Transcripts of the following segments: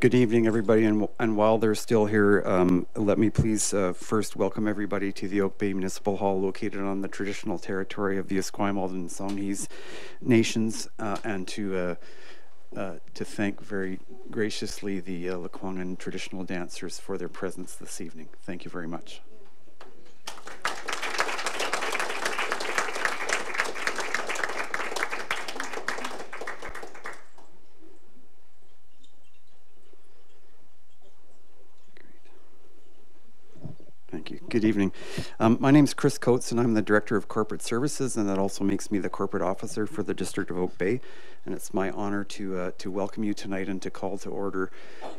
good evening, everybody. And, and while they're still here, um, let me please uh, first welcome everybody to the Oak Bay Municipal Hall, located on the traditional territory of the Esquimalt and Songhees nations, uh, and to uh, uh, to thank very graciously the uh, Lekwungen traditional dancers for their presence this evening. Thank you very much. Good evening. Um, my name is Chris Coates, and I'm the Director of Corporate Services, and that also makes me the Corporate Officer for the District of Oak Bay. And it's my honor to uh, to welcome you tonight and to call to order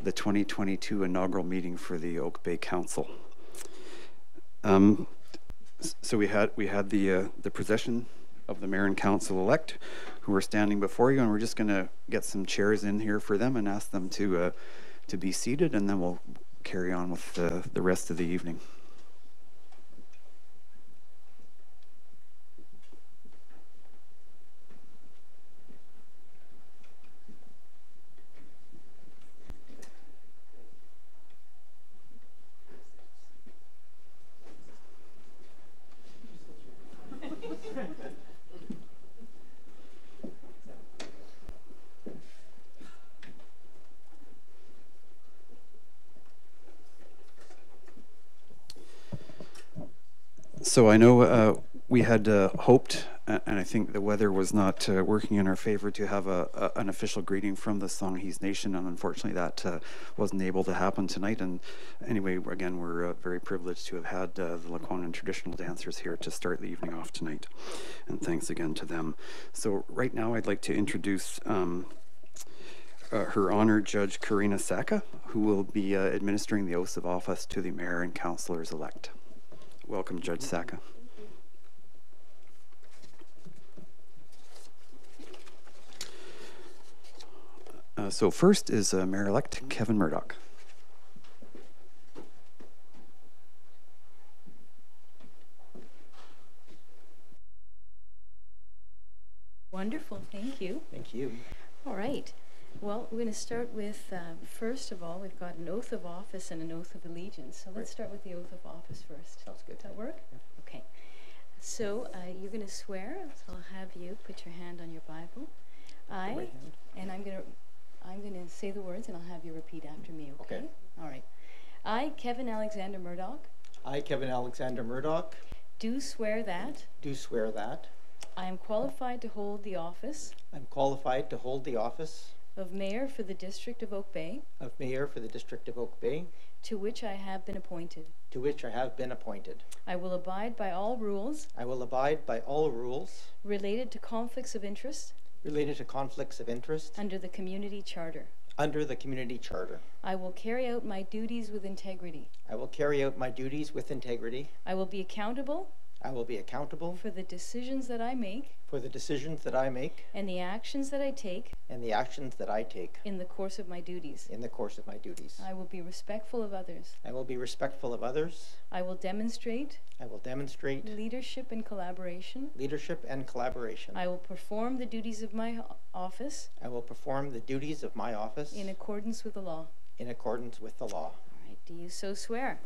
the 2022 inaugural meeting for the Oak Bay Council. Um, so we had we had the uh, the procession of the mayor and council elect, who are standing before you, and we're just going to get some chairs in here for them and ask them to uh, to be seated, and then we'll carry on with the, the rest of the evening. So I know uh, we had uh, hoped and I think the weather was not uh, working in our favor to have a, a an official greeting from the Songhees Nation, and unfortunately that uh, wasn't able to happen tonight. And anyway, again, we're uh, very privileged to have had uh, the Lekwungen traditional dancers here to start the evening off tonight, and thanks again to them. So right now, I'd like to introduce. Um, uh, Her Honor Judge Karina Sacca, who will be uh, administering the oaths of office to the mayor and councilors elect. Welcome, Judge Sacca. Uh, so first is uh, Mayor-elect Kevin Murdoch. Wonderful, thank you. Thank you. All right. Well, we're going to start with, uh, first of all, we've got an oath of office and an oath of allegiance. So let's start with the oath of office first. Sounds good. Does that work? Yeah. Okay. So uh, you're going to swear, so I'll have you put your hand on your Bible. I, Right and I'm going to, I'm going to say the words and I'll have you repeat after me, okay? Okay. All right. I, Kevin Alexander Murdoch, I, Kevin Alexander Murdoch, do swear that do swear that I am qualified to hold the office I'm qualified to hold the office of mayor for the District of Oak Bay, of mayor for the District of Oak Bay, to which I have been appointed. to which I have been appointed. I will abide by all rules I will abide by all rules related to conflicts of interest related to conflicts of interest under the community charter. under the community charter. I will carry out my duties with integrity. I will carry out my duties with integrity. I will be accountable I will be accountable for the decisions that I make for the decisions that I make and the actions that I take and the actions that I take in the course of my duties. in the course of my duties. I will be respectful of others. I will be respectful of others. I will demonstrate I will demonstrate leadership and collaboration. leadership and collaboration. I will perform the duties of my o- office I will perform the duties of my office in accordance with the law. in accordance with the law. All right, do you so swear?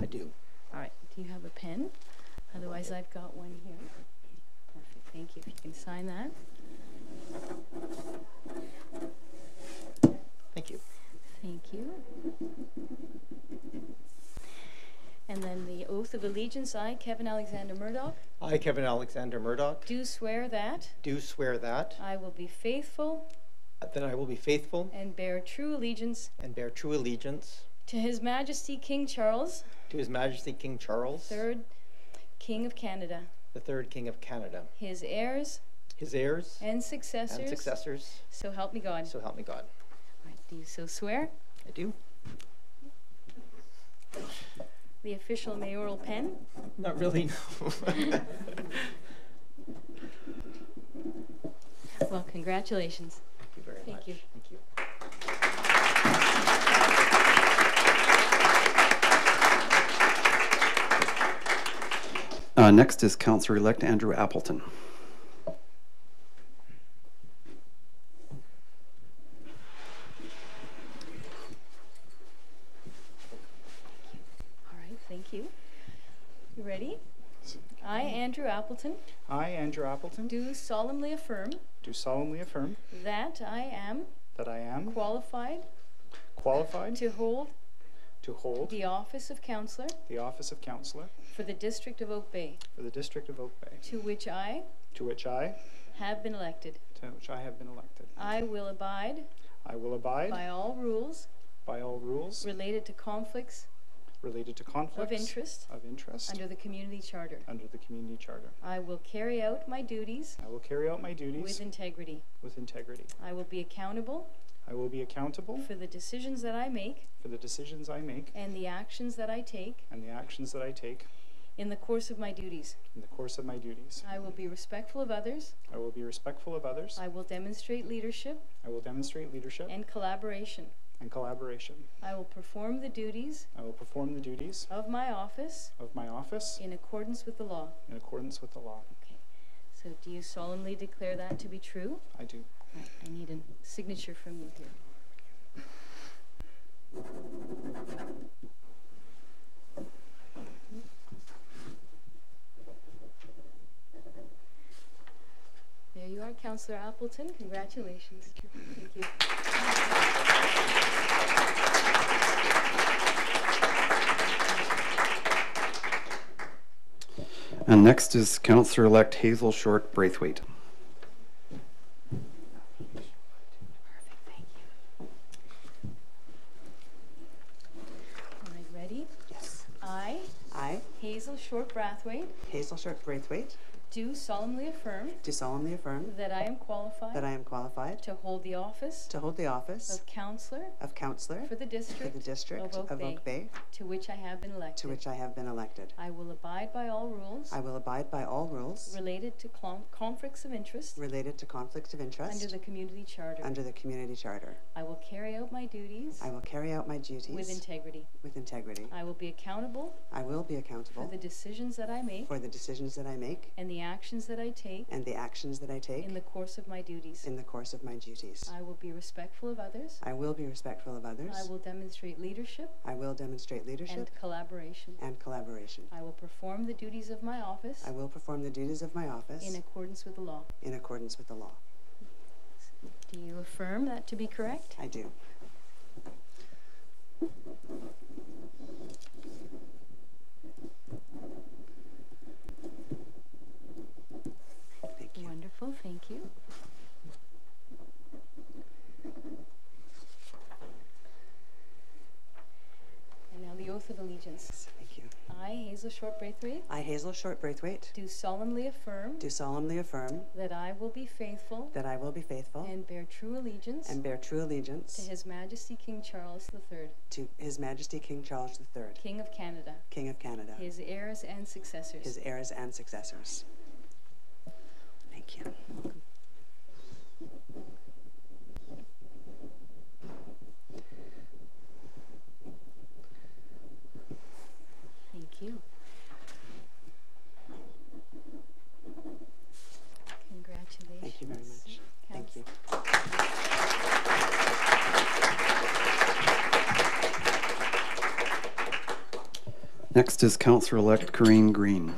I do. All right, do you have a pen? Otherwise, I've got one here. Perfect, thank you. If you can sign that. Thank you. Thank you. And then the oath of allegiance, I, Kevin Alexander Murdoch, I, Kevin Alexander Murdoch, do swear that do swear that I will be faithful that I will be faithful and bear true allegiance and bear true allegiance to His Majesty King Charles, to His Majesty King Charles, third King of Canada, the third King of Canada, his heirs his heirs and successors. and successors. So help me God. So help me God. All right, do you so swear? I do. The official mayoral pen. Not really. No. Well, congratulations. Thank you very Thank much. you. Thank you. Uh, next is Councillor-elect Andrew Appleton. All right, thank you. You ready? I, Andrew Appleton, I, Andrew Appleton, do solemnly affirm do solemnly affirm that I am that I am qualified qualified to hold to hold the office of counselor the office of councillor for the District of Oak Bay, for the District of Oak Bay, to which I to which I have been elected. to which I have been elected. I will abide I will abide by all rules by all rules related to conflicts related to conflicts of interest of interest under the community charter. under the community charter. I will carry out my duties I will carry out my duties with integrity. with integrity. I will be accountable I will be accountable for the decisions that I make for the decisions I make and the actions that I take and the actions that I take in the course of my duties. in the course of my duties. I will be respectful of others. I will be respectful of others. I will demonstrate leadership I will demonstrate leadership and collaboration. and collaboration. I will perform the duties I will perform the duties of my office of my office in accordance with the law. in accordance with the law. Okay. So do you solemnly declare that to be true? I do. I need a signature from you here. There you are, Councillor Appleton. Congratulations. Thank you. And next is Councillor-elect Hazel Short Braithwaite. All right, ready? Yes. I, I, Hazel Short Braithwaite, Hazel Braithwaite, do solemnly affirm do solemnly affirm that I am qualified that I am qualified to hold the office to hold the office of counselor of counselor for the district. for the district of Oak Bay, Bay, to which I have been elected. to which I have been elected. I will abide by all rules I will abide by all rules related to conflicts of interest related to conflicts of interest. under the community charter. under the community charter. I will carry out my duties I will carry out my duties with integrity. with integrity. I will be accountable I will be accountable. for the decisions that I make for the decisions that I make and the actions that I take and the actions that I take in the course of my duties. in the course of my duties. I will be respectful of others. I will be respectful of others. I will demonstrate leadership I will demonstrate leadership and collaboration. and collaboration. I will perform the duties of my office I will perform the duties of my office in accordance with the law. in accordance with the law. Do you affirm that to be correct? I do. Thank you. Wonderful, thank you. And now the oath of allegiance. Thank you. I, Hazel Short Braithwaite, I, Hazel Short Braithwaite, do solemnly affirm do solemnly affirm that I will be faithful that I will be faithful and bear true allegiance and bear true allegiance. to His Majesty King Charles III, to His Majesty King Charles III, King of Canada, King of Canada, his heirs and successors. his heirs and successors. Thank you. Thank you. Congratulations. Thank you very much. Thank you. Next is Councillor-elect Corinne Green.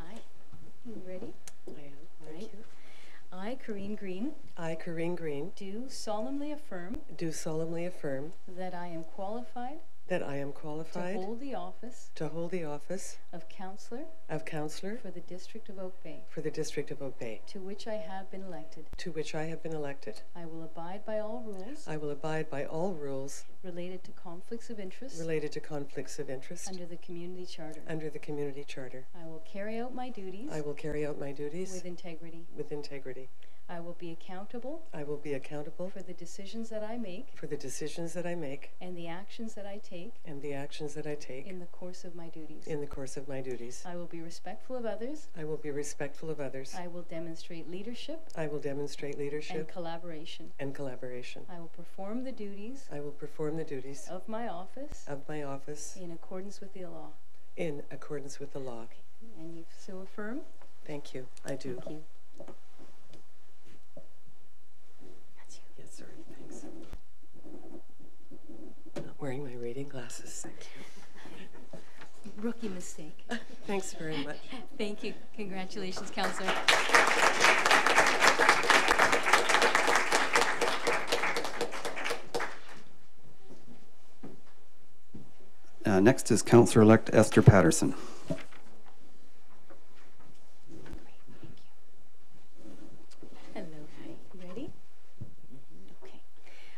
Hi. You ready? I am. Thank right. you. I, Corinne Green, I, Corinne Green, do solemnly affirm do solemnly affirm that I am qualified that I am to qualified hold the office to hold the office of counselor of counselor for the District of Oak Bay, for the District of Oak Bay, to which I have been elected. to which I have been elected. I will abide by all rules I will abide by all rules related to conflicts of interest related to conflicts of interest under the community charter. under the community charter. I will carry out my duties I will carry out my duties with integrity. with integrity. I will be accountable I will be accountable for the decisions that I make for the decisions that I make and the actions that I take and the actions that I take in the course of my duties. in the course of my duties. I will be respectful of others. I will be respectful of others. I will demonstrate leadership I will demonstrate and leadership collaboration. and collaboration. I will perform the duties I will perform the duties of my office of my office in accordance with the law. in accordance with the law. And you so affirm? Thank you. I do. Thank you. You. Yes, sir. Thanks. Not wearing my reading glasses. Thank you. Rookie mistake. Thanks very much. Thank you. Congratulations, Counselor. Uh, next is Councillor-elect Esther Patterson. Hello. You ready? Okay.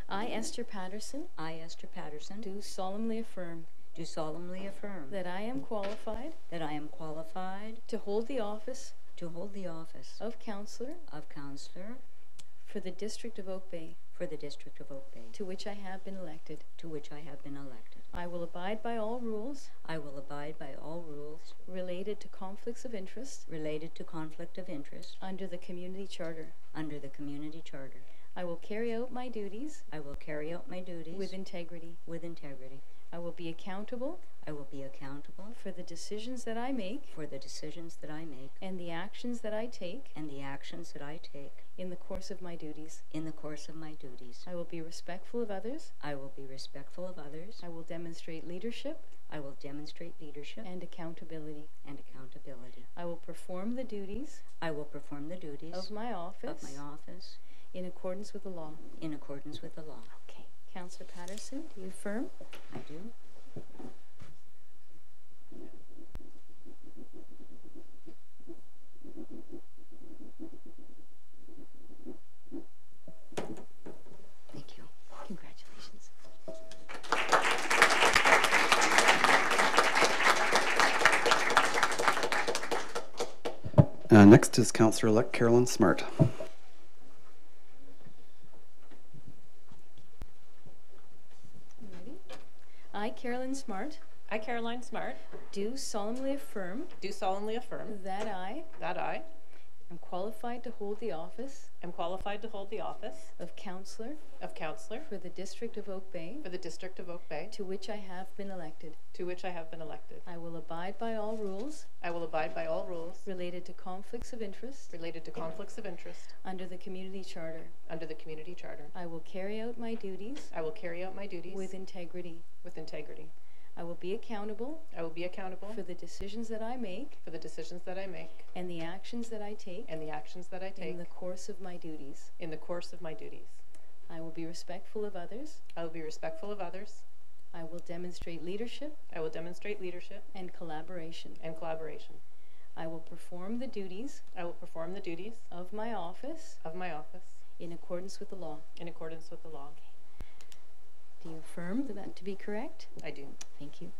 I, Esther Patterson, I, Esther Patterson, do solemnly affirm do solemnly affirm that I am qualified that I am qualified to hold the office to hold the office of counselor of counselor for the District of Oak Bay, for the District of Oak Bay, to which I have been elected. to which I have been elected. I will abide by all rules I will abide by all rules related to conflicts of interest related to conflict of interest under the community charter. under the community charter. I will carry out my duties I will carry out my duties with integrity. with integrity. I will be accountable I will be accountable for the decisions that I make for the decisions that I make and the actions that I take and the actions that I take in the course of my duties. in the course of my duties. I will be respectful of others. I will be respectful of others. I will demonstrate leadership I will demonstrate leadership and accountability. and accountability. I will perform the duties I will perform the duties of my office of my office in accordance with the law. in accordance with the law. Okay, Councillor Patterson, do you affirm? I do. Thank you. Congratulations. Uh, next is Councillor-elect Carolyn Smart. Ready? I, Carolyn Smart, I, Caroline Smart, do solemnly affirm do solemnly affirm that I that I am qualified to hold the office am qualified to hold the office of councillor of counselor for the District of Oak Bay, for the District of Oak Bay, to which I have been elected. to which I have been elected. I will abide by all rules I will abide by all rules related to conflicts of interest related to conflicts of interest under the community charter. under the community charter. I will carry out my duties I will carry out my duties with integrity. with integrity. I will be accountable I will be accountable for the decisions that I make for the decisions that I make and the actions that I take and the actions that I take in the course of my duties. in the course of my duties. I will be respectful of others. I will be respectful of others. I will demonstrate leadership I will demonstrate leadership and collaboration. and collaboration. I will perform the duties I will perform the duties of my office of my office in accordance with the law. in accordance with the law. Do you affirm that to be correct? I do. Thank you.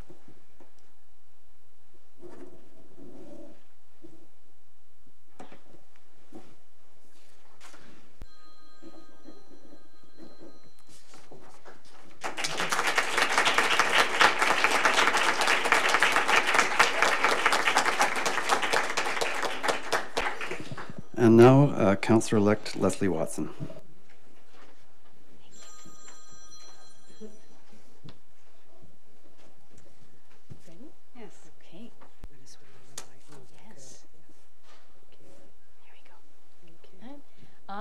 And now, uh, Councillor-elect Leslie Watson. Ready? Yes. Okay. I'm gonna swear in the mic. Oh, Yes. good. Here we go. Thank you. And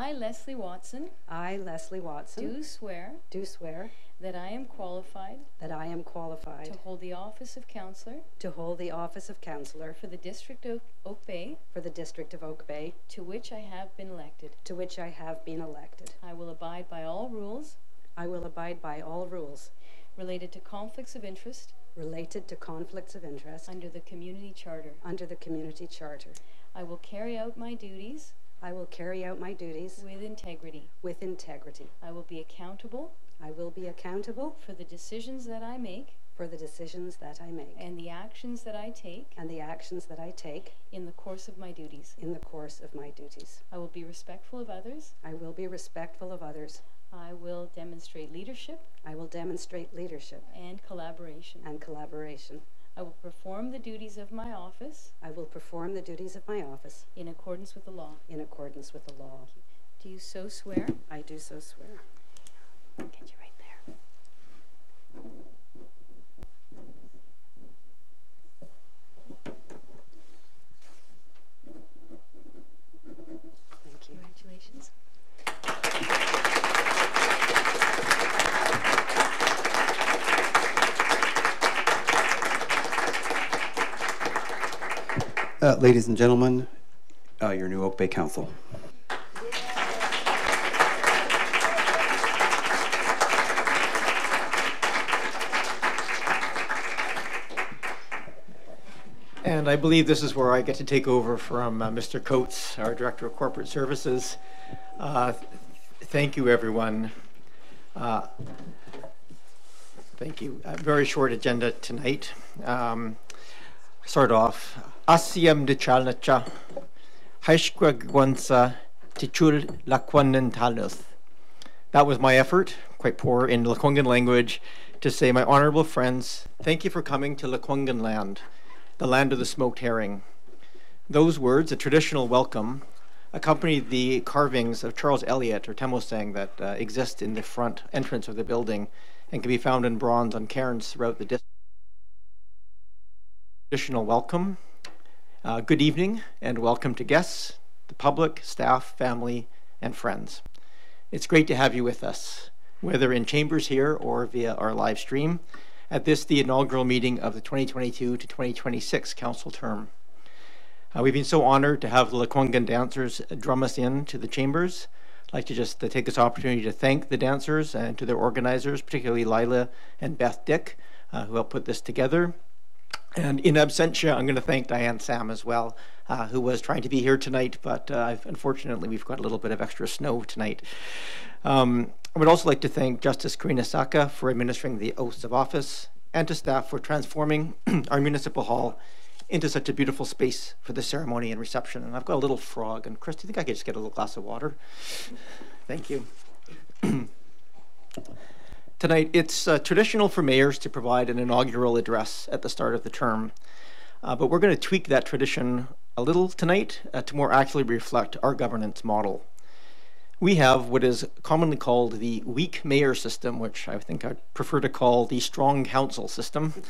I, Leslie Watson, I, Leslie Watson, do swear do swear that I am qualified that I am qualified to hold the office of councillor to hold the office of councillor for the District of Oak Bay, for the District of Oak Bay, to which I have been elected. to which I have been elected. I will abide by all rules I will abide by all rules related to conflicts of interest related to conflicts of interest under the community charter. under the community charter. I will carry out my duties I will carry out my duties with integrity. with integrity. I will be accountable I will be accountable for the decisions that I make for the decisions that I make and the actions that I take and the actions that I take in the course of my duties. in the course of my duties. I will be respectful of others. I will be respectful of others. I will demonstrate leadership I will demonstrate leadership and collaboration. and collaboration. I will perform the duties of my office I will perform the duties of my office in accordance with the law. in accordance with the law. Do you so swear? I do so swear. Get you right there. Thank you. Congratulations. Uh, ladies and gentlemen, uh, your new Oak Bay Council. And I believe this is where I get to take over from uh, Mr. Coates, our Director of Corporate Services. Uh, th- Thank you, everyone. Uh, Thank you. A very short agenda tonight. Um, Start off. Asiyam de chalnacha. Haishkwa gwansa tichul lakwanan taluth. That was my effort, quite poor in Lekwungen language, to say, my honorable friends, thank you for coming to Lekwungen land, the land of the smoked herring. Those words, a traditional welcome, accompanied the carvings of Charles Elliott or Temosang that uh, exist in the front entrance of the building and can be found in bronze on cairns throughout the district. Traditional welcome. Uh, good evening and welcome to guests, the public, staff, family, and friends. It's great to have you with us, whether in chambers here or via our live stream, at this, the inaugural meeting of the 2022 to 2026 council term. Uh, we've been so honored to have the Lekwungen dancers drum us in to the chambers, I'd like to just uh, take this opportunity to thank the dancers and to their organizers, particularly Lila and Beth Dick, uh, who helped put this together. And in absentia, I'm going to thank Diane Sam as well, uh, who was trying to be here tonight, but uh, unfortunately, we've got a little bit of extra snow tonight. Um, I would also like to thank Justice Karina Sacca for administering the oaths of office and to staff for transforming our municipal hall into such a beautiful space for the ceremony and reception. And I've got a little frog. And Chris, do you think I could just get a little glass of water? Thank you. Tonight, it's uh, traditional for mayors to provide an inaugural address at the start of the term. Uh, but we're going to tweak that tradition a little tonight uh, to more accurately reflect our governance model. We have what is commonly called the weak mayor system, which I think I prefer to call the strong council system.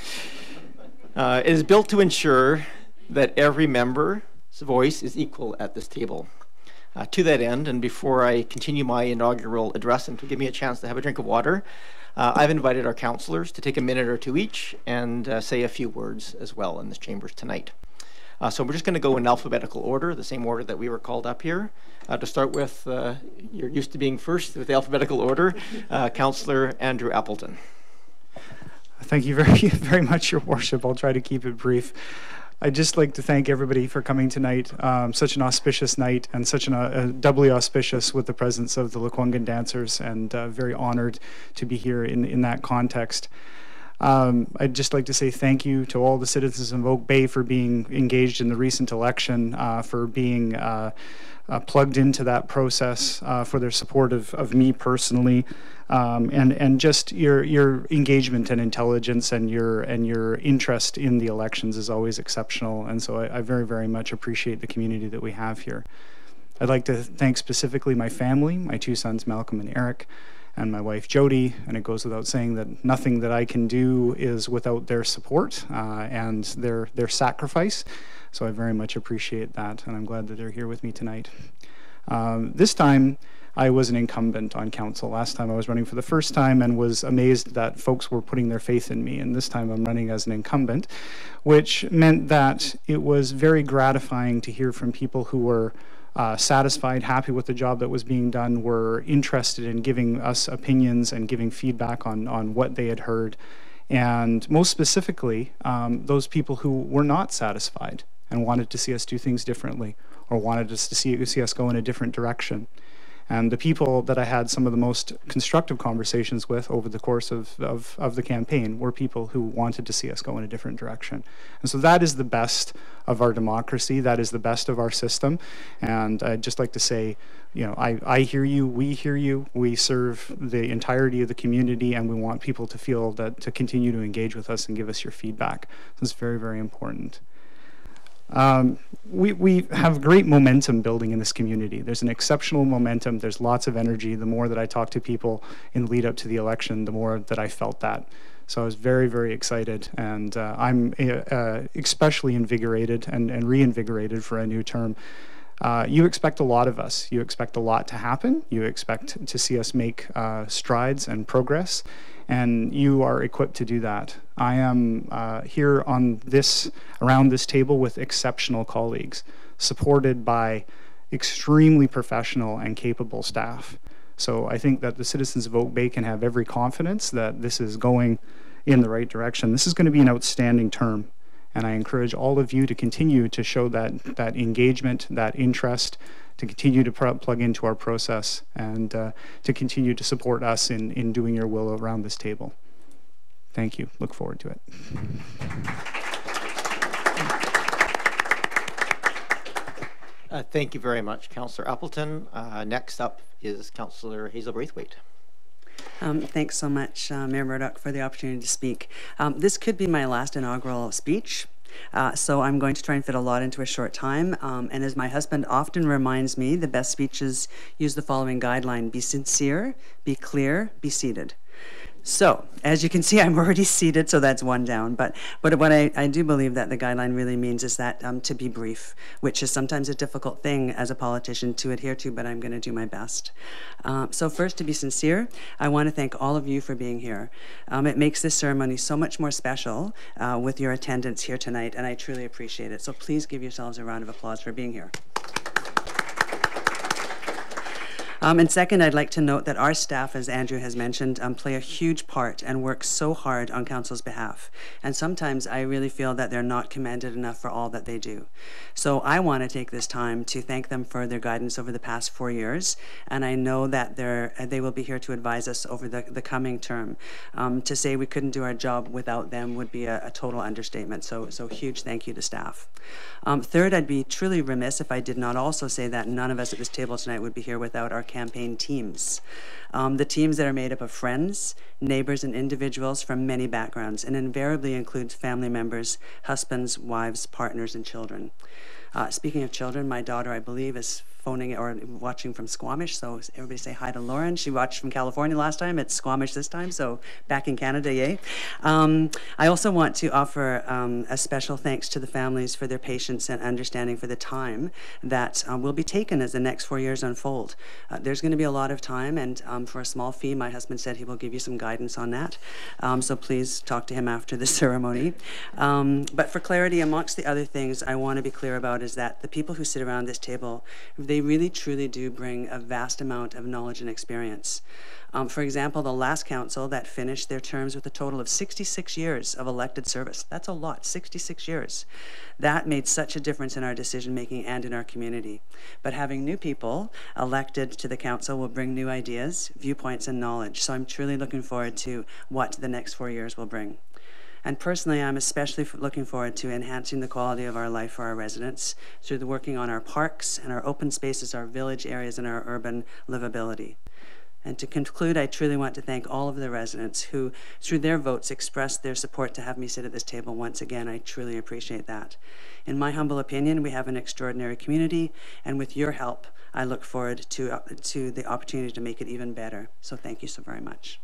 Uh, it is built to ensure that every member's voice is equal at this table. Uh, to that end, and before I continue my inaugural address and to give me a chance to have a drink of water, uh, I've invited our councillors to take a minute or two each and uh, say a few words as well in this chambers tonight. Uh, so we're just going to go in alphabetical order, the same order that we were called up here. Uh, to start with, uh, you're used to being first with alphabetical order, Councillor Andrew Appleton. Thank you very, very much, Your Worship. I'll try to keep it brief. I'd just like to thank everybody for coming tonight. Um, such an auspicious night and such an uh, doubly auspicious with the presence of the Lekwungen dancers, and uh, very honored to be here in, in that context. Um, I'd just like to say thank you to all the citizens of Oak Bay for being engaged in the recent election, uh, for being uh, uh, plugged into that process, uh, for their support of, of me personally, um, and and just your your engagement and intelligence and your and your interest in the elections is always exceptional. And so I, I very very much appreciate the community that we have here. I'd like to thank specifically my family, my two sons Malcolm and Eric and my wife Jody. And it goes without saying that nothing that I can do is without their support uh, and their their sacrifice. So I very much appreciate that, and I'm glad that they're here with me tonight. Um, this time. I was an incumbent on council. Last time I was running for the first time and was amazed that folks were putting their faith in me. And this time I'm running as an incumbent, which meant that it was very gratifying to hear from people who were uh, satisfied, happy with the job that was being done, were interested in giving us opinions and giving feedback on, on what they had heard. And most specifically, um, those people who were not satisfied and wanted to see us do things differently or wanted us to see, see us go in a different direction. And the people that I had some of the most constructive conversations with over the course of, of, of, the campaign were people who wanted to see us go in a different direction. And so that is the best of our democracy. That is the best of our system. And I'd just like to say, you know, I, I hear you, we hear you, we serve the entirety of the community, and we want people to feel that to continue to engage with us and give us your feedback. This is very, very important. Um, we, we have great momentum building in this community. There's an exceptional momentum. There's lots of energy. The more that I talk to people in the lead up to the election, the more that I felt that. So I was very, very excited, and uh, I'm uh, especially invigorated and, and reinvigorated for a new term. Uh, you expect a lot of us. You expect a lot to happen. You expect to see us make uh, strides and progress, and you are equipped to do that. I am uh, here on this around this table with exceptional colleagues, supported by extremely professional and capable staff. So I think that the citizens of Oak Bay can have every confidence that this is going in the right direction. This is going to be an outstanding term. And I encourage all of you to continue to show that, that engagement, that interest, to continue to pr- plug into our process, and uh, to continue to support us in, in doing your will around this table. Thank you. Look forward to it. Uh, thank you very much, Councillor Appleton. Uh, next up is Councillor Hazel Braithwaite. Um, thanks so much, uh, Mayor Murdoch, for the opportunity to speak. Um, this could be my last inaugural speech. Uh, so I'm going to try and fit a lot into a short time. Um, and as my husband often reminds me, the best speeches use the following guideline be sincere, be clear, be seated. So, as you can see, I'm already seated, so that's one down. But, but what I, I do believe that the guideline really means is that um, to be brief, which is sometimes a difficult thing as a politician to adhere to, but I'm going to do my best. Um, so, first, to be sincere, I want to thank all of you for being here. Um, it makes this ceremony so much more special uh, with your attendance here tonight, and I truly appreciate it. So, please give yourselves a round of applause for being here. Um, and second, I'd like to note that our staff, as Andrew has mentioned, um, play a huge part and work so hard on council's behalf. And sometimes I really feel that they're not commended enough for all that they do. So I want to take this time to thank them for their guidance over the past four years. And I know that they're, they will be here to advise us over the, the coming term. Um, to say we couldn't do our job without them would be a, a total understatement. So, so huge thank you to staff. Um, third, I'd be truly remiss if I did not also say that none of us at this table tonight would be here without our campaign teams. Um, the teams that are made up of friends, neighbors, and individuals from many backgrounds, and invariably includes family members, husbands, wives, partners, and children. Uh, speaking of children, my daughter, I believe, is phoning or watching from Squamish. So everybody say hi to Lauren. She watched from California last time. It's Squamish this time. So back in Canada, yay. Um, I also want to offer um, a special thanks to the families for their patience and understanding for the time that um, will be taken as the next four years unfold. Uh, there's going to be a lot of time, and um, for a small fee, my husband said he will give you some guidance on that. Um, so please talk to him after the ceremony. Um, but for clarity, amongst the other things I want to be clear about is that the people who sit around this table, they really truly do bring a vast amount of knowledge and experience. Um, for example, the last council that finished their terms with a total of 66 years of elected service. That's a lot, 66 years. That made such a difference in our decision making and in our community. But having new people elected to the council will bring new ideas, viewpoints, and knowledge. So I'm truly looking forward to what the next four years will bring. And personally, I'm especially looking forward to enhancing the quality of our life for our residents through the working on our parks and our open spaces, our village areas, and our urban livability. And to conclude, I truly want to thank all of the residents who, through their votes, expressed their support to have me sit at this table once again. I truly appreciate that. In my humble opinion, we have an extraordinary community, and with your help, I look forward to, uh, to the opportunity to make it even better. So thank you so very much.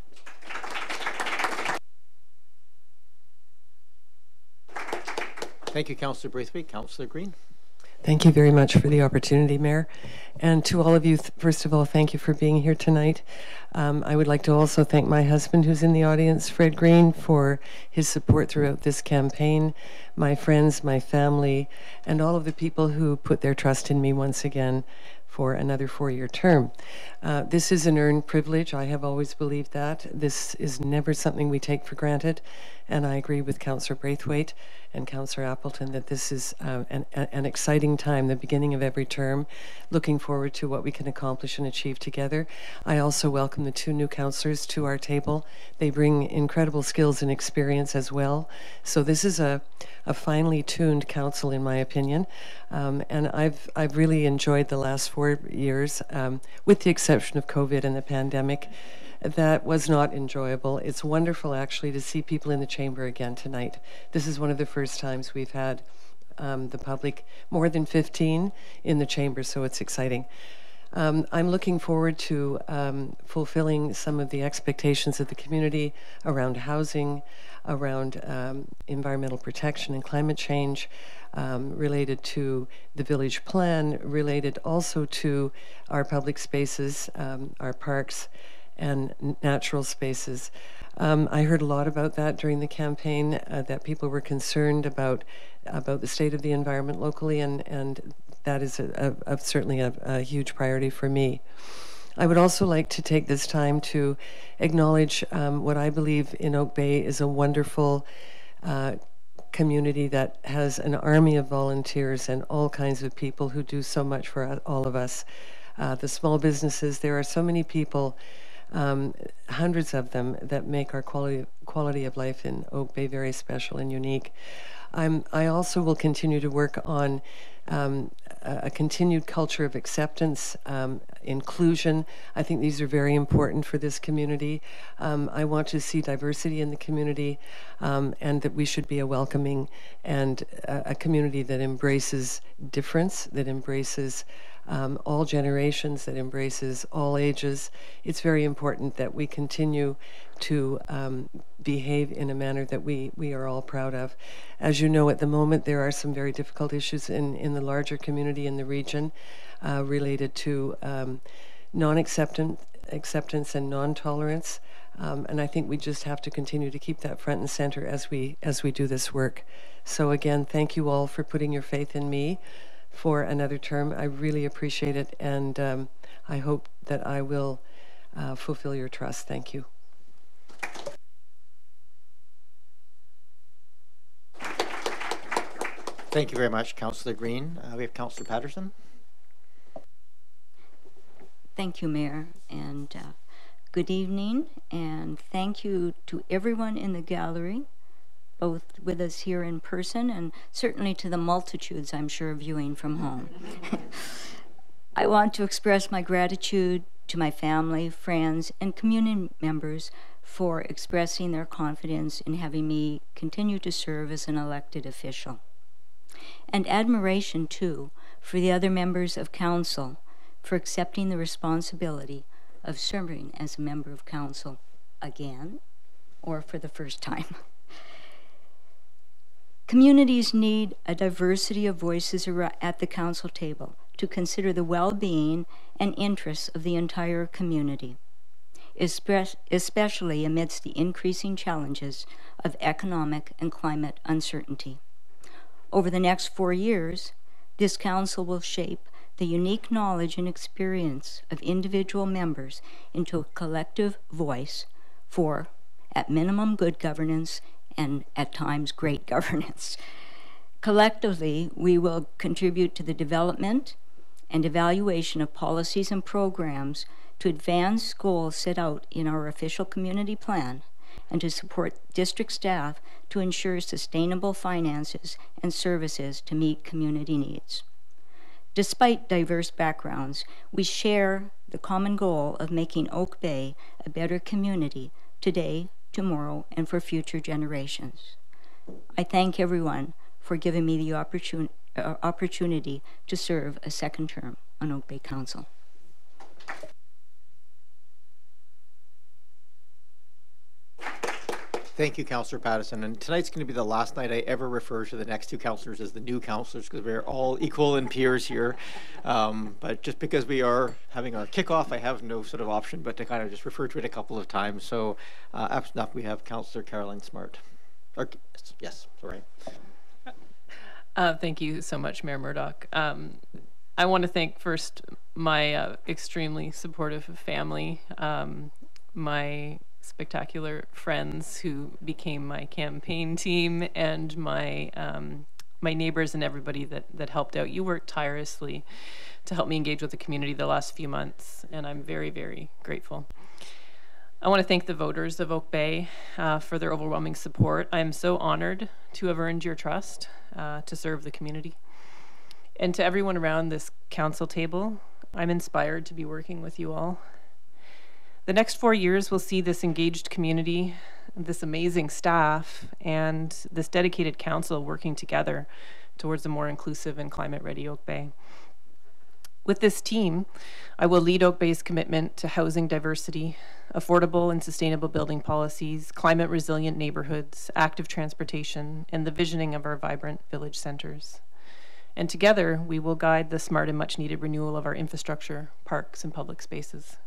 Thank you, Councillor Braithwaite. Councillor Green. Thank you very much for the opportunity, Mayor. And to all of you, first of all, thank you for being here tonight. Um, I would like to also thank my husband, who's in the audience, Fred Green, for his support throughout this campaign, my friends, my family, and all of the people who put their trust in me once again for another four year term. Uh, this is an earned privilege. I have always believed that. This is never something we take for granted. And I agree with Councillor Braithwaite and Councillor Appleton that this is uh, an, an exciting time, the beginning of every term. Looking forward to what we can accomplish and achieve together. I also welcome the two new councillors to our table. They bring incredible skills and experience as well. So this is a, a finely tuned council, in my opinion. Um, and I've, I've really enjoyed the last four years, um, with the exception of COVID and the pandemic that was not enjoyable. It's wonderful actually to see people in the chamber again tonight. This is one of the first times we've had um, the public, more than 15 in the chamber, so it's exciting. Um, I'm looking forward to um, fulfilling some of the expectations of the community around housing, around um, environmental protection and climate change, um, related to the village plan, related also to our public spaces, um, our parks, and natural spaces. Um, I heard a lot about that during the campaign. Uh, that people were concerned about about the state of the environment locally, and and that is a, a, a certainly a, a huge priority for me. I would also like to take this time to acknowledge um, what I believe in Oak Bay is a wonderful uh, community that has an army of volunteers and all kinds of people who do so much for all of us. Uh, the small businesses, there are so many people um, hundreds of them that make our quality quality of life in Oak Bay very special and unique. I'm, I also will continue to work on um, a, a continued culture of acceptance, um, inclusion. I think these are very important for this community. Um, I want to see diversity in the community, um, and that we should be a welcoming and a, a community that embraces difference, that embraces um, all generations, that embraces all ages. It's very important that we continue to um, behave in a manner that we, we are all proud of. As you know, at the moment, there are some very difficult issues in, in the larger community in the region uh, related to um, non acceptance acceptance and non-tolerance um, and I think we just have to continue to keep that front and center as we as we do this work so again thank you all for putting your faith in me for another term. I really appreciate it, and um, I hope that I will uh, fulfill your trust. Thank you. Thank you very much, Councillor Green. Uh, we have Councillor Paterson. Thank you, Mayor, and uh, good evening, and thank you to everyone in the gallery, both with us here in person and certainly to the multitudes I'm sure viewing from home. I want to express my gratitude to my family, friends, and community members for expressing their confidence in having me continue to serve as an elected official. And admiration, too, for the other members of council for accepting the responsibility of serving as a member of council again or for the first time. Communities need a diversity of voices at the council table to consider the well being and interests of the entire community, especially amidst the increasing challenges of economic and climate uncertainty. Over the next four years, this council will shape the unique knowledge and experience of individual members into a collective voice for, at minimum, good governance and at times great governance. Collectively, we will contribute to the development and evaluation of policies and programs to advance goals set out in our official community plan and to support district staff to ensure sustainable finances and services to meet community needs. Despite diverse backgrounds, we share the common goal of making Oak Bay a better community today, tomorrow, and for future generations. I thank everyone for giving me the opportun- uh, opportunity to serve a second term on Oak Bay Council. Thank you, Councillor Paterson. And tonight's going to be the last night I ever refer to the next two councillors as the new councillors because we're all equal and peers here. Um, but just because we are having our kickoff, I have no sort of option but to kind of just refer to it a couple of times. So, uh, up next we have Councillor Caroline Smart. Or, yes, sorry. Uh, thank you so much, Mayor Murdoch. Um, I want to thank first my uh, extremely supportive family, um, my spectacular friends who became my campaign team, and my um, my neighbors and everybody that that helped out. You worked tirelessly to help me engage with the community the last few months, and I'm very very grateful. I want to thank the voters of Oak Bay uh, for their overwhelming support. I am so honored to have earned your trust uh, to serve the community. And to everyone around this council table, I'm inspired to be working with you all. The next four years will see this engaged community, this amazing staff, and this dedicated council working together towards a more inclusive and climate ready Oak Bay. With this team, I will lead Oak Bay's commitment to housing diversity, affordable and sustainable building policies, climate resilient neighborhoods, active transportation, and the visioning of our vibrant village centers. And together, we will guide the smart and much needed renewal of our infrastructure, parks, and public spaces.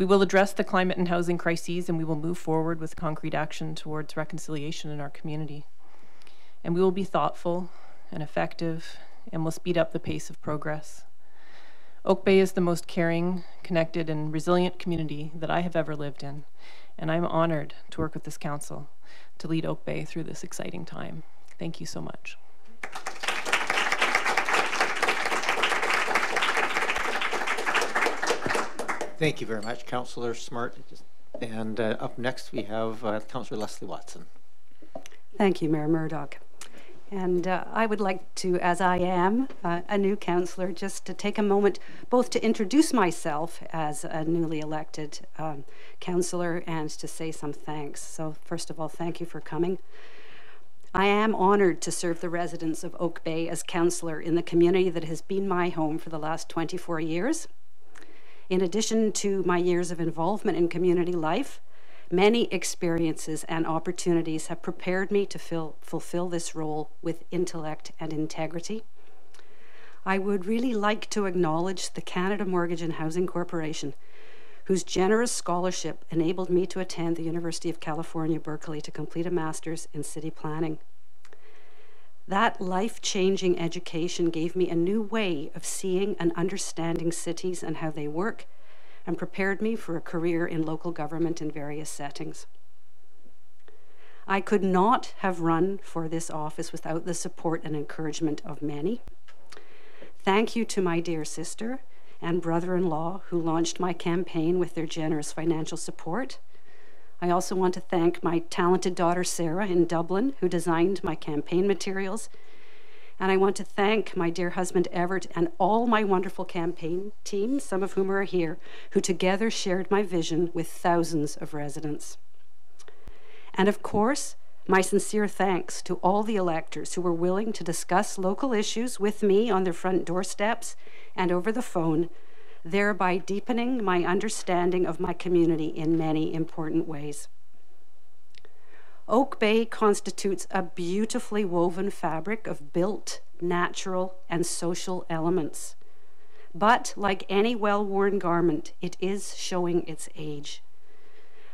We will address the climate and housing crises, and we will move forward with concrete action towards reconciliation in our community. And we will be thoughtful and effective, and will speed up the pace of progress. Oak Bay is the most caring, connected, and resilient community that I have ever lived in, and I'm honored to work with this council to lead Oak Bay through this exciting time. Thank you so much. Thank you very much, Councillor Smart. And uh, up next we have uh, Councillor Lesley Watson. Thank you, Mayor Murdoch. And uh, I would like to, as I am uh, a new councillor, just to take a moment both to introduce myself as a newly elected um, councillor and to say some thanks. So, first of all, thank you for coming. I am honored to serve the residents of Oak Bay as councillor in the community that has been my home for the last 24 years. In addition to my years of involvement in community life, many experiences and opportunities have prepared me to fill, fulfill this role with intellect and integrity. I would really like to acknowledge the Canada Mortgage and Housing Corporation, whose generous scholarship enabled me to attend the University of California, Berkeley to complete a master's in city planning. That life changing education gave me a new way of seeing and understanding cities and how they work, and prepared me for a career in local government in various settings. I could not have run for this office without the support and encouragement of many. Thank you to my dear sister and brother in law who launched my campaign with their generous financial support. I also want to thank my talented daughter Sarah in Dublin, who designed my campaign materials. And I want to thank my dear husband Everett and all my wonderful campaign team, some of whom are here, who together shared my vision with thousands of residents. And of course, my sincere thanks to all the electors who were willing to discuss local issues with me on their front doorsteps and over the phone, thereby deepening my understanding of my community in many important ways. Oak Bay constitutes a beautifully woven fabric of built, natural, and social elements. But like any well worn garment, it is showing its age.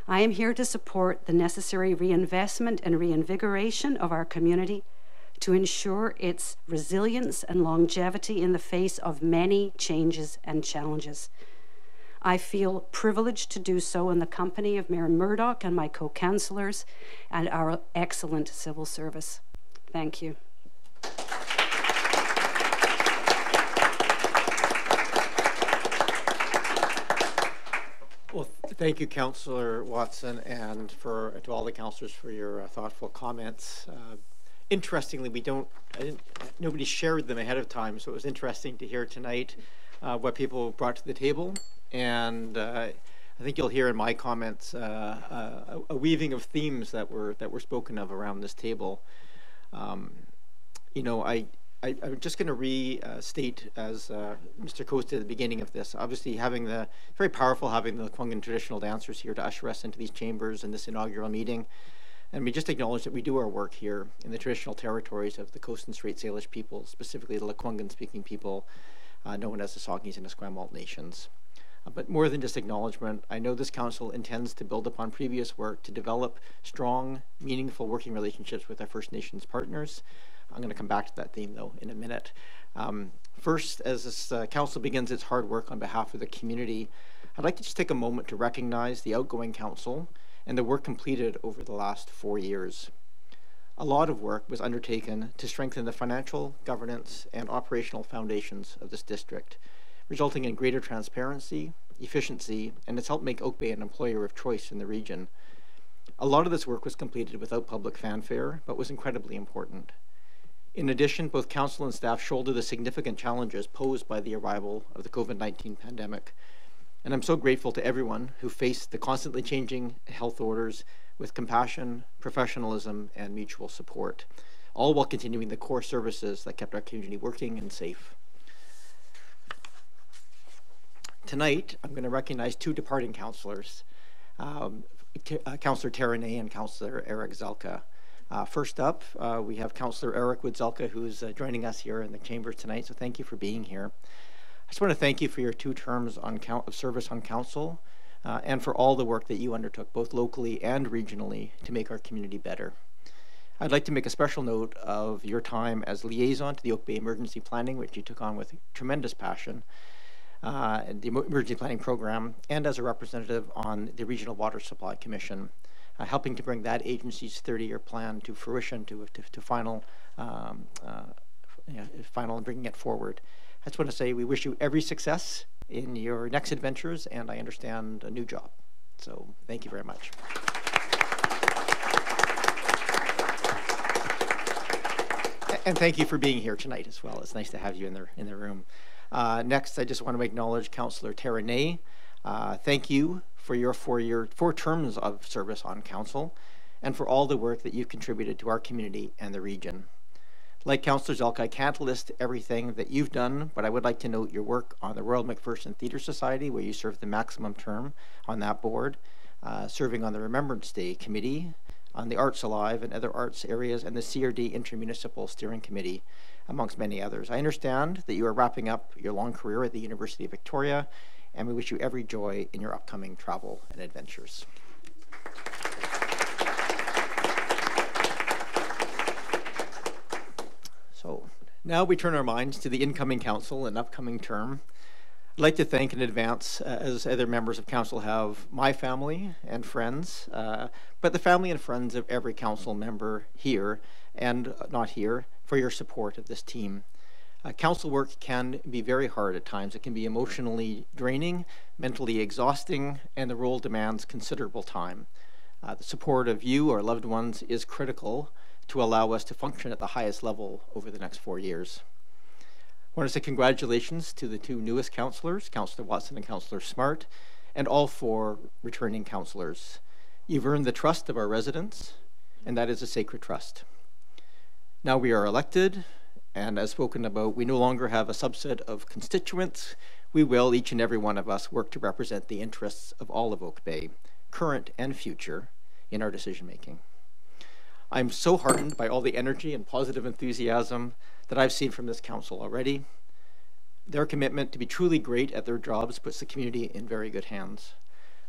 I am here to support the necessary reinvestment and reinvigoration of our community to ensure its resilience and longevity in the face of many changes and challenges. I feel privileged to do so in the company of Mayor Murdoch and my co councillors and our excellent civil service. Thank you. Well, thank you, Councillor Watson, and for to all the councillors for your uh, thoughtful comments. Uh, interestingly, we don't, nobody shared them ahead of time, so it was interesting to hear tonight uh, what people brought to the table, and uh, I think you'll hear in my comments uh, uh, a, a, weaving of themes that were that were spoken of around this table. Um, you know, I I, am just going to restate, as uh, Mr. Coates did at the beginning of this, obviously having the, very powerful having the Lekwungen traditional dancers here to usher us into these chambers in this inaugural meeting. And we just acknowledge that we do our work here in the traditional territories of the Coast and Strait Salish people, specifically the Lekwungen speaking people uh, known as the Songhees and Esquimalt nations. Uh, but more than just acknowledgement, I know this council intends to build upon previous work to develop strong, meaningful working relationships with our First Nations partners, I'm going to come back to that theme though in a minute. Um, first, as this uh, council begins its hard work on behalf of the community, I'd like to just take a moment to recognize the outgoing council and the work completed over the last four years. A lot of work was undertaken to strengthen the financial, governance, and operational foundations of this district, resulting in greater transparency, efficiency, and it's helped make Oak Bay an employer of choice in the region. A lot of this work was completed without public fanfare, but was incredibly important. In addition, both council and staff shoulder the significant challenges posed by the arrival of the COVID 19 pandemic. And I'm so grateful to everyone who faced the constantly changing health orders with compassion, professionalism, and mutual support, all while continuing the core services that kept our community working and safe. Tonight, I'm going to recognize two departing councillors, um, uh, Councillor Tara and Councillor Eric Zelka. Uh, first up, uh, we have Councillor Eric Woodzelka, who's uh, joining us here in the chamber tonight. So thank you for being here. I just want to thank you for your two terms of service on council uh, and for all the work that you undertook, both locally and regionally, to make our community better. I'd like to make a special note of your time as liaison to the Oak Bay Emergency Planning, which you took on with tremendous passion, uh, the Emergency Planning Program, and as a representative on the Regional Water Supply Commission uh, helping to bring that agency's 30-year plan to fruition, to, to, to final, um, uh, yeah, final and bringing it forward. I just want to say we wish you every success in your next adventures, and I understand a new job. So thank you very much. and thank you for being here tonight as well. It's nice to have you in the in the room. Uh, next, I just want to acknowledge Councillor Tara Ney. Uh, thank you for your four year four terms of service on council and for all the work that you've contributed to our community and the region. Like Councillor Zelka, I can't list everything that you've done, but I would like to note your work on the Royal McPherson Theatre Society, where you served the maximum term on that board, uh, serving on the Remembrance Day Committee, on the Arts Alive and other arts areas, and the CRD Intermunicipal Steering Committee, amongst many others. I understand that you are wrapping up your long career at the University of Victoria and we wish you every joy in your upcoming travel and adventures. So now we turn our minds to the incoming council and upcoming term. I'd like to thank in advance, uh, as other members of council have, my family and friends, uh, but the family and friends of every council member here and not here for your support of this team. Uh, council work can be very hard at times. It can be emotionally draining, mentally exhausting, and the role demands considerable time. Uh, the support of you or loved ones is critical to allow us to function at the highest level over the next four years. I want to say congratulations to the two newest counselors, Councillor Watson and Councillor Smart, and all four returning counselors. You've earned the trust of our residents, and that is a sacred trust. Now we are elected, and as spoken about, we no longer have a subset of constituents. We will, each and every one of us, work to represent the interests of all of Oak Bay, current and future, in our decision making. I'm so heartened by all the energy and positive enthusiasm that I've seen from this council already. Their commitment to be truly great at their jobs puts the community in very good hands.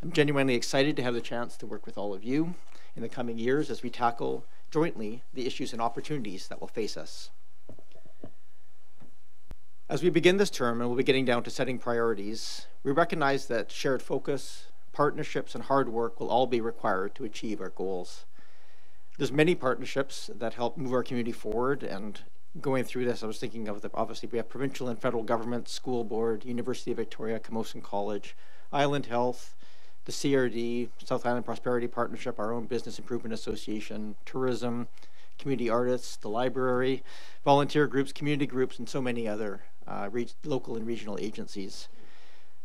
I'm genuinely excited to have the chance to work with all of you in the coming years as we tackle jointly the issues and opportunities that will face us. As we begin this term and we'll be getting down to setting priorities, we recognize that shared focus, partnerships, and hard work will all be required to achieve our goals. There's many partnerships that help move our community forward and going through this, I was thinking of the obviously we have provincial and federal government, school board, University of Victoria, Camosun College, Island Health, the CRD, South Island Prosperity Partnership, our own Business Improvement Association, tourism, community artists, the library, volunteer groups, community groups, and so many other uh, local and regional agencies.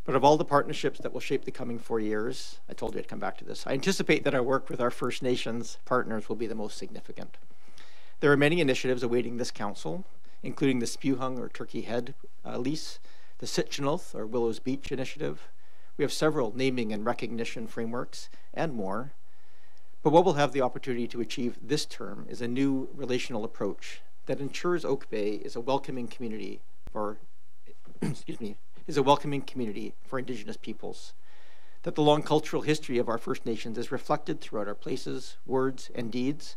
But of all the partnerships that will shape the coming four years, I told you I'd come back to this. I anticipate that our work with our First Nations partners will be the most significant. There are many initiatives awaiting this council, including the Spewhung or Turkey Head uh, lease, the Sitchinulth or Willows Beach initiative. We have several naming and recognition frameworks and more. But what we'll have the opportunity to achieve this term is a new relational approach that ensures Oak Bay is a welcoming community for, excuse me, is a welcoming community for Indigenous peoples. That the long cultural history of our First Nations is reflected throughout our places, words, and deeds,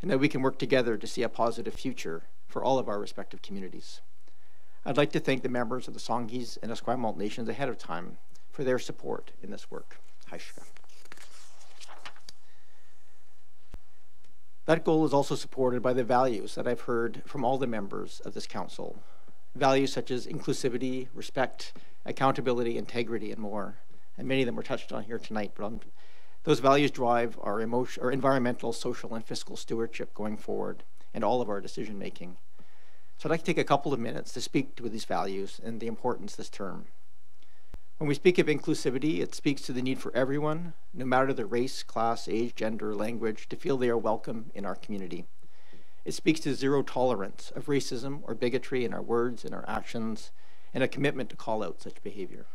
and that we can work together to see a positive future for all of our respective communities. I'd like to thank the members of the Songhees and Esquimalt nations ahead of time for their support in this work. Haishka. That goal is also supported by the values that I've heard from all the members of this council. Values such as inclusivity, respect, accountability, integrity, and more. And many of them were touched on here tonight, but I'm those values drive our emotion, our environmental, social, and fiscal stewardship going forward and all of our decision making. So I'd like to take a couple of minutes to speak to these values and the importance this term. When we speak of inclusivity, it speaks to the need for everyone, no matter their race, class, age, gender, language, to feel they are welcome in our community. It speaks to zero tolerance of racism or bigotry in our words and our actions, and a commitment to call out such behavior.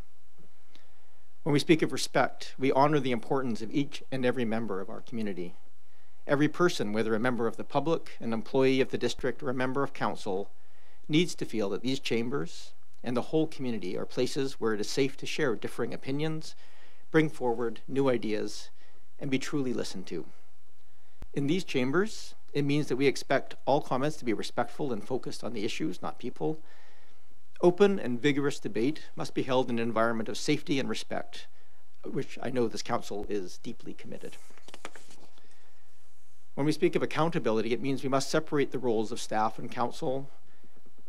When we speak of respect, we honor the importance of each and every member of our community. Every person, whether a member of the public, an employee of the district, or a member of council, needs to feel that these chambers and the whole community are places where it is safe to share differing opinions, bring forward new ideas, and be truly listened to. In these chambers, it means that we expect all comments to be respectful and focused on the issues, not people, Open and vigorous debate must be held in an environment of safety and respect, which I know this council is deeply committed. When we speak of accountability, it means we must separate the roles of staff and council.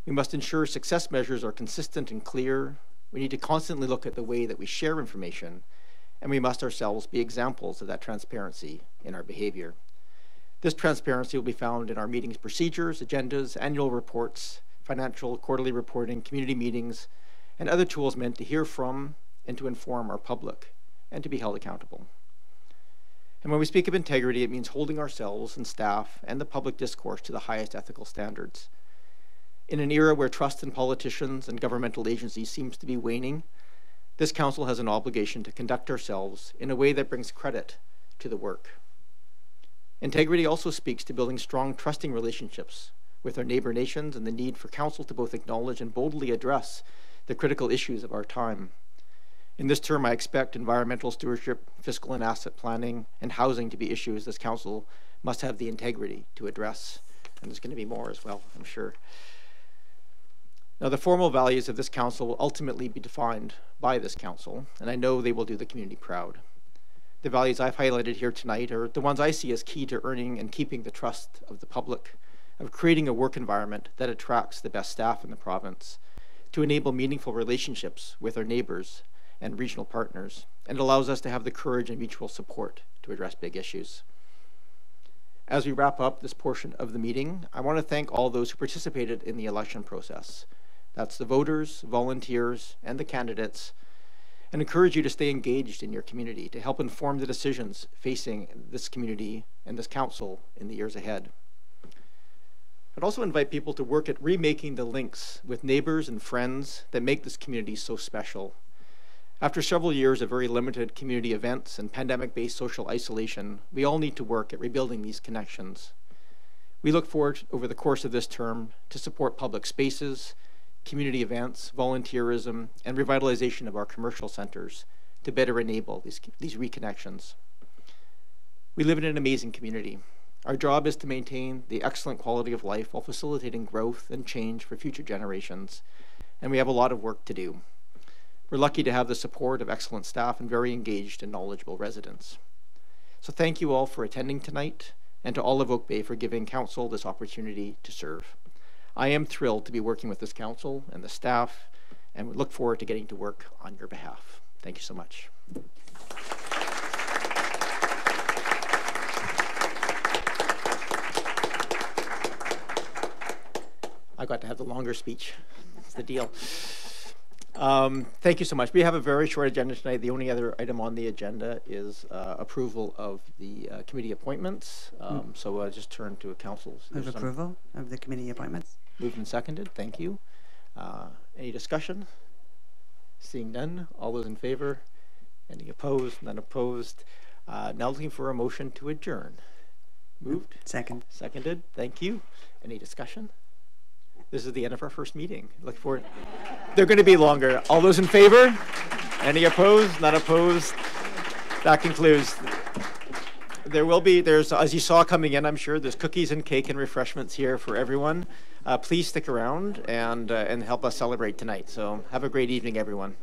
We must ensure success measures are consistent and clear. We need to constantly look at the way that we share information, and we must ourselves be examples of that transparency in our behavior. This transparency will be found in our meetings procedures, agendas, annual reports, financial, quarterly reporting, community meetings, and other tools meant to hear from and to inform our public and to be held accountable. And when we speak of integrity, it means holding ourselves and staff and the public discourse to the highest ethical standards. In an era where trust in politicians and governmental agencies seems to be waning, this council has an obligation to conduct ourselves in a way that brings credit to the work. Integrity also speaks to building strong, trusting relationships with our neighbor nations and the need for Council to both acknowledge and boldly address the critical issues of our time. In this term, I expect environmental stewardship, fiscal and asset planning, and housing to be issues this Council must have the integrity to address and there's going to be more as well, I'm sure. Now, the formal values of this council will ultimately be defined by this council, and I know they will do the community proud. The values I've highlighted here tonight are the ones I see as key to earning and keeping the trust of the public, of creating a work environment that attracts the best staff in the province, to enable meaningful relationships with our neighbors and regional partners, and allows us to have the courage and mutual support to address big issues. As we wrap up this portion of the meeting, I want to thank all those who participated in the election process. That's the voters, volunteers, and the candidates, and encourage you to stay engaged in your community to help inform the decisions facing this community and this council in the years ahead. I'd also invite people to work at remaking the links with neighbors and friends that make this community so special. After several years of very limited community events and pandemic based social isolation, we all need to work at rebuilding these connections. We look forward over the course of this term to support public spaces, community events, volunteerism, and revitalization of our commercial centers to better enable these, these reconnections. We live in an amazing community. Our job is to maintain the excellent quality of life while facilitating growth and change for future generations, and we have a lot of work to do. We're lucky to have the support of excellent staff and very engaged and knowledgeable residents. So thank you all for attending tonight, and to all of Oak Bay for giving Council this opportunity to serve. I am thrilled to be working with this Council and the staff, and we look forward to getting to work on your behalf. Thank you so much. I got to have the longer speech. That's the deal. Um, thank you so much. We have a very short agenda tonight. The only other item on the agenda is uh, approval of the uh, committee appointments. Um, So uh, just turn to a council. Move approval of the committee appointments. Moved and seconded. Thank you. Uh, any discussion? Seeing none. All those in favor? Any opposed? None opposed. Uh, now looking for a motion to adjourn. Moved. Second. Seconded. Thank you. Any discussion? This is the end of our first meeting. Look forward. They're going to be longer. All those in favor? Any opposed? Not opposed? That concludes. There will be, there's, as you saw coming in, I'm sure, there's cookies and cake and refreshments here for everyone. Uh, please stick around and, uh, and help us celebrate tonight. So have a great evening, everyone.